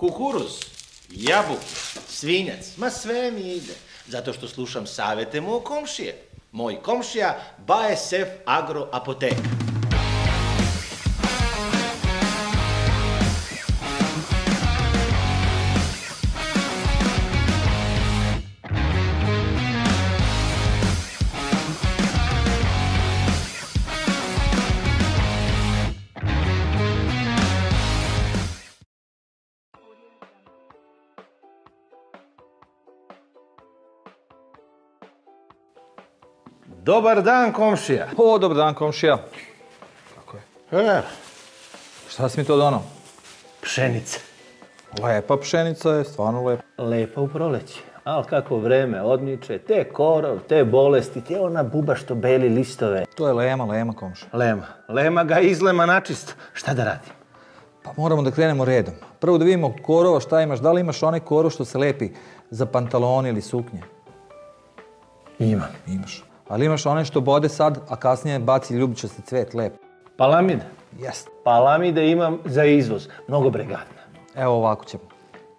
kukuruz, jabuke, svinjac, ma sve mi ide. Zato što slušam savjete mog komšije. Moj komšija BASF Agro Apoteka. Dobar dan, komšija. O, dobar dan, komšija. Kako je? E, Šta si mi to donao? pšenica. Lepa pšenica je, stvarno lepa. Lepa u proleći. Al kako vreme odmiče, te korov, te bolesti, te ona buba što beli listove. To je lema, lema, komšija. Lema. Lema ga izlema načist. Šta da radi? Pa moramo da krenemo redom. Prvo da vidimo korova šta imaš. Da li imaš onaj korov što se lepi za pantaloni ili suknje? Ima. Imaš. Ali imaš onaj što bode sad, a kasnije baci ljubičasti cvet lep. Palamide. Jest. Palamide imam za izvoz. Mnogo bregadna. Evo ovako ćemo.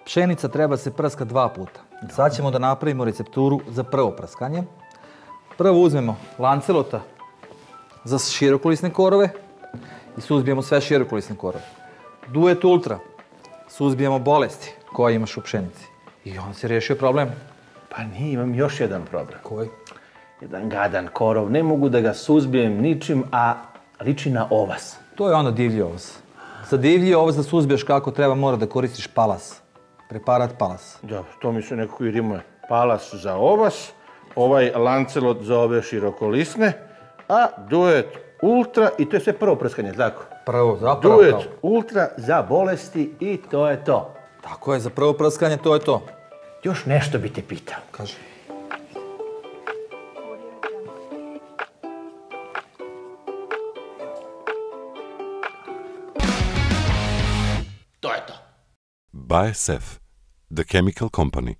Pšenica treba se prska dva puta. Sad ćemo da napravimo recepturu za prvo prskanje. Prvo uzmemo lancelota za širokolisne korove i suzbijemo sve širokolisne korove. Duet Ultra suzbijemo bolesti koje imaš u pšenici. I on se riješio problem. Pa nije, imam još jedan problem. Koji? Jedan gadan korov, ne mogu da ga suzbijem ničim, a liči na ovas. To je onda divlji ovos. Za divlji ovos da suzbiješ kako treba mora da koristiš palas. Preparat palas. Da, to mi se nekako i rimuje. Palas za ovas, ovaj lancelot za ove širokolisne, a duet ultra, i to je sve prvo prskanje, tako? Prvo, zapravo. Duet pravo. ultra za bolesti i to je to. Tako je, za prvo prskanje to je to. Još nešto bi te pitao. Kaže. To je to. BASF, the chemical company.